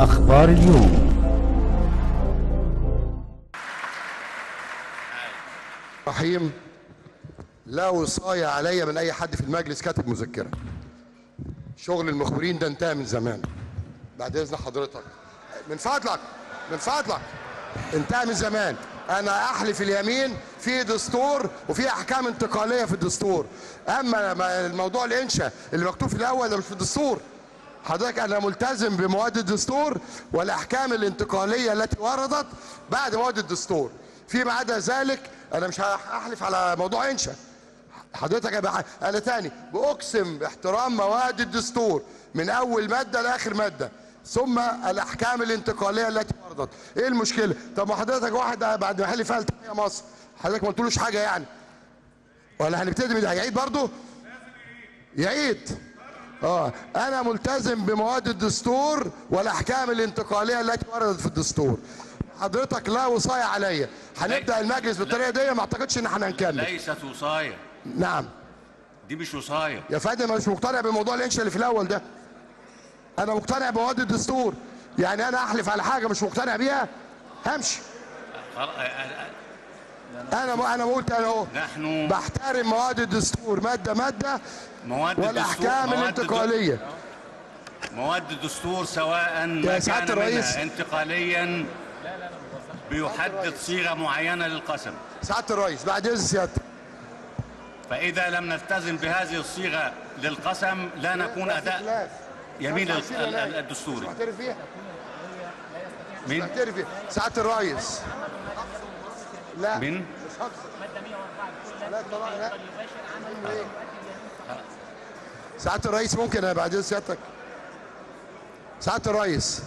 أخبار اليوم. رحيم لا وصاية عليا من أي حد في المجلس كاتب مذكرة. شغل المخبرين ده انتهى من زمان. بعد إذن حضرتك. من فضلك من فضلك انتهى من زمان. أنا أحلف اليمين في دستور وفي أحكام انتقالية في الدستور. أما ما- الموضوع الإنشاء اللي مكتوب في الأول ده مش في الدستور. حضرتك أنا ملتزم بمواد الدستور والأحكام الانتقالية التي وردت بعد مواد الدستور. فيما عدا ذلك أنا مش هحلف على موضوع إنشاء. حضرتك أنا تاني بأقسم باحترام مواد الدستور من أول مادة لآخر مادة ثم الأحكام الانتقالية التي وردت. إيه المشكلة؟ طب ما حضرتك واحد بعد ما حلف قال تحيا مصر. حضرتك ما قلتلوش حاجة يعني. ولا هنبتدي من هيعيد برضه يعيد آه أنا ملتزم بمواد الدستور والأحكام الانتقالية التي وردت في الدستور. حضرتك لا وصاية عليا هنبدأ المجلس بالطريقة دي ما أعتقدش إن إحنا هنكمل. ليست وصاية. نعم. دي مش وصاية. يا فندم أنا مش مقتنع بموضوع الإنشاء اللي في الأول ده. أنا مقتنع بمواد الدستور. يعني أنا أحلف على حاجة مش مقتنع بيها همشي. أنا أنا قلت أنا أهو. نحن بحترم مواد الدستور. مادة مادة. مواد الدستور والأحكام مواد الانتقالية. مواد الدستور سواء ما كان الرئيس. انتقاليا بيحدد صيغة معينة للقسم. سعاده الرئيس بعد إذن سيادتك. فإذا لم نلتزم بهذه الصيغة للقسم لا نكون أداء يمين ال- ال- ال- الدستوري. مين؟ سعاده الرئيس. لا. مين مش هكسر لا طبعا لا إيه؟ سعاده الرئيس ممكن أنا بعد سيادتك. سعاده الرئيس.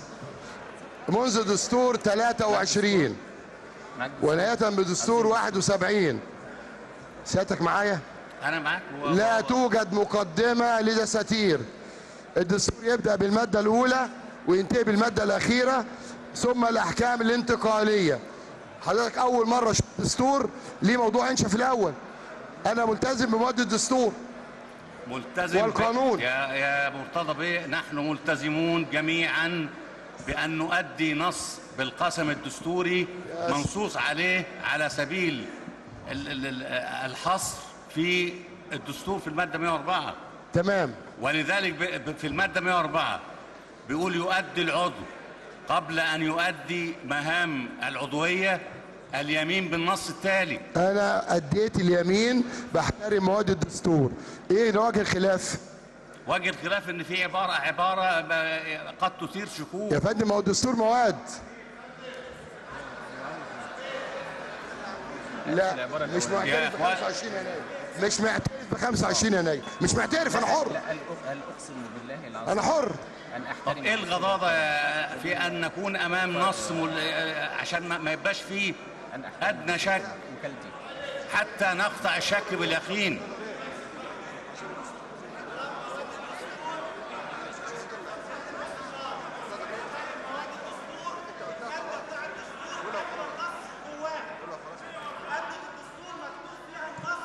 منذ دستور 23 ونهاية بدستور 71 سيادتك معايا؟ أنا معاك. لا توجد مقدمة لدساتير. الدستور يبدأ بالمادة الأولى وينتهي بالمادة الأخيرة ثم الأحكام الانتقالية. حضرتك أول مرة شفت دستور ليه موضوع إنشاء في الأول. أنا ملتزم بمواد الدستور. ملتزم والقانون. يا يا مرتضى بيه نحن ملتزمون جميعا بأن نؤدي نص بالقسم الدستوري منصوص عليه على سبيل ال- ال- ال- الحصر في الدستور في المادة 104 تمام. ولذلك في المادة 104 بيقول يؤدي العضو قبل أن يؤدي مهام العضوية اليمين بالنص التالي. أنا أديت اليمين بحترم مواد الدستور. إيه وجه الخلاف؟ وجه الخلاف إن في عباره عبارة ب- قد تثير شكوك. يا فندم ما هو الدستور مواد. لا مش معترف ب إخوان. 25 يناير مش معترف ب 25 يناير مش معترف أنا حر. هل هل أقسم بالله العظيم؟ أنا حر. طب إيه الغضاضة في أن نكون أمام نص مل... عشان ما ما يبقاش فيه أدنى شك؟ حتى نقطع الشك باليقين.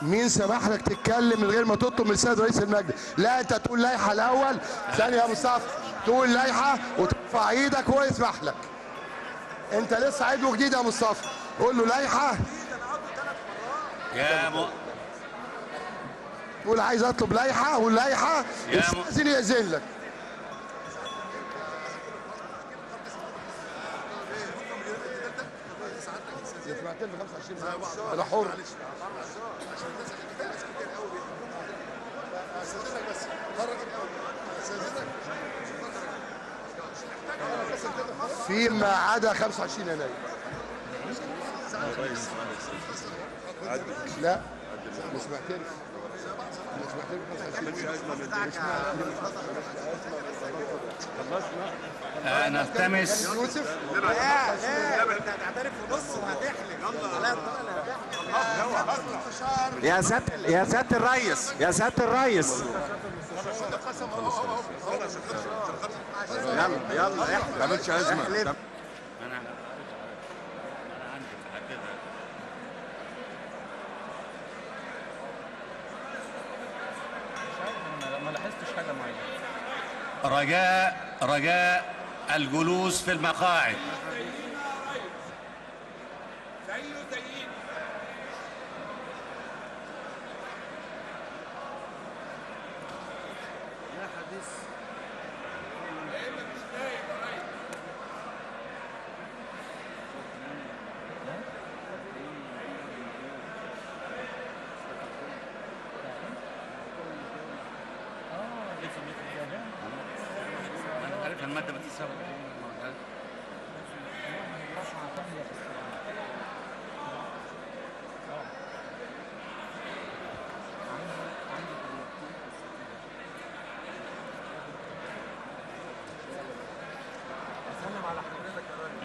مين سمح لك تتكلم من غير ما تطلب من السيد رئيس المجلس لا انت تقول لائحه الأول ثانية يا مصطفى تقول لائحه وترفع إيدك وهو يسمح لك انت لسه عيد جديد يا مصطفى قول له لائحه يا م... تقول عايز اطلب لائحه واللائحه يا م- استاذن يأذن لك أنا حر فيما عدا 25 يناير. لا مش معترف. مش معترف ب 25 آه نلتمس يوسف. يا سيادة يا سيادة الريس يا سيادة الريس يلا يلا إحنا ما تعملش أزمة. رجاء رجاء الجلوس في المقاعد. أنا عارف الماده بتتساوي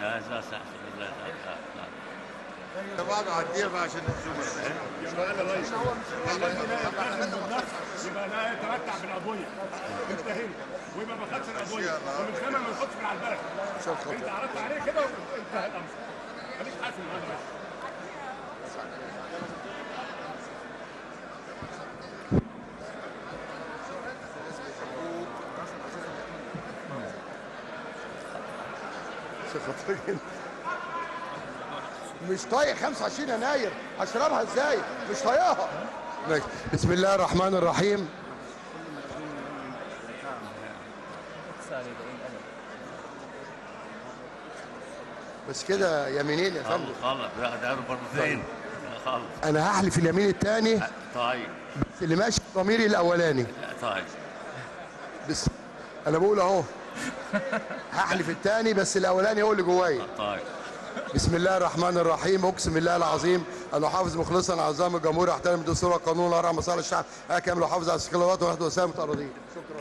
لا لا بعض عديها بقى عشان الزملاء يبقى لا يتمتع بالعضويه انتهينا ويبقى ما خدش العضويه ومن ثم ما ياخدش من على البلد انت عليه كده الامر مش طايق 25 يناير. هشربها إزاي؟ مش طايقها. بسم الله الرحمن الرحيم. بس كده يمينين يا فندم. خلص خلص ده ده مرتين خلص أنا هحلف اليمين الثاني طيب. اللي ماشي ضميري الأولاني. طيب. بس أنا بقول أهو. هحلف الثاني بس الأولاني هو اللي جوايا. طيب. بسم الله الرحمن الرحيم. أقسم بالله العظيم ان احافظ مخلصا على نظام أحترم الدستور والقانون وارعى مصالح الشعب. أكمل واحافظ على السكيلات وحده وسامه اراضيه شكرا.